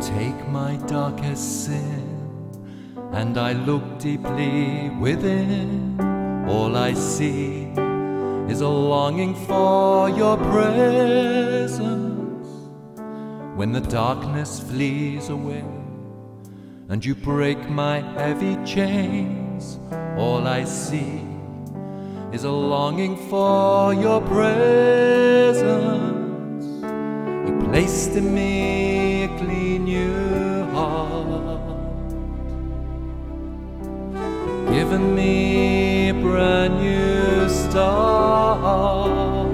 Take my darkest sin and I look deeply within, all I see is a longing for your presence. When the darkness flees away and you break my heavy chains, all I see is a longing for your presence. You placed in me a clean me brand new start.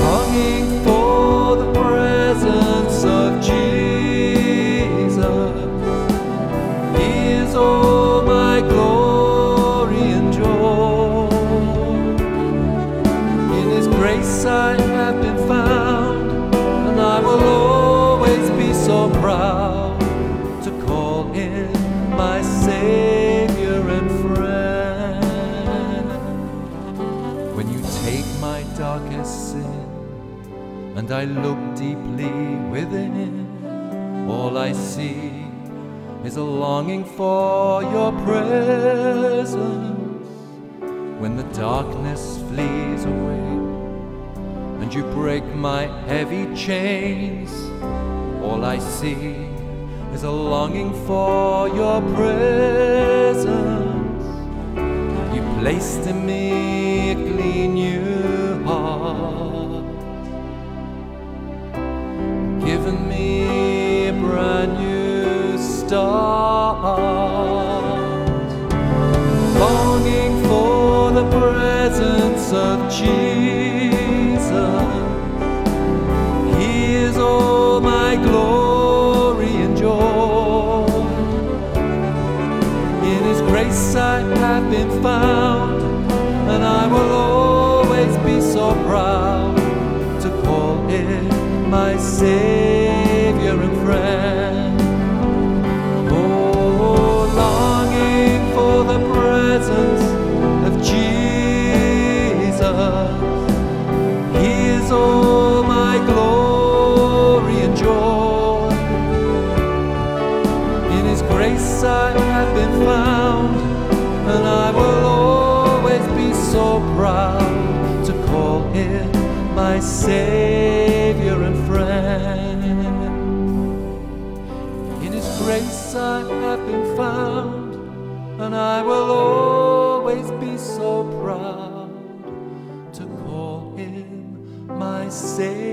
Longing for the presence of Jesus. He is all my glory and joy. In His grace I have been found, When you take my darkest sin and I look deeply within, it, all I see is a longing for your presence. When the darkness flees away and you break my heavy chains, all I see is a longing for your presence. You placed in me clean new heart, given me a brand new start. Longing for the presence of Jesus. He is all my glory and joy. In His grace I have been found, presence of Jesus. He is all my glory and joy. In His grace I have been found, and I will always be so proud to call Him my Savior and friend. In His grace I have been found, and I will always be so proud to call Him my Savior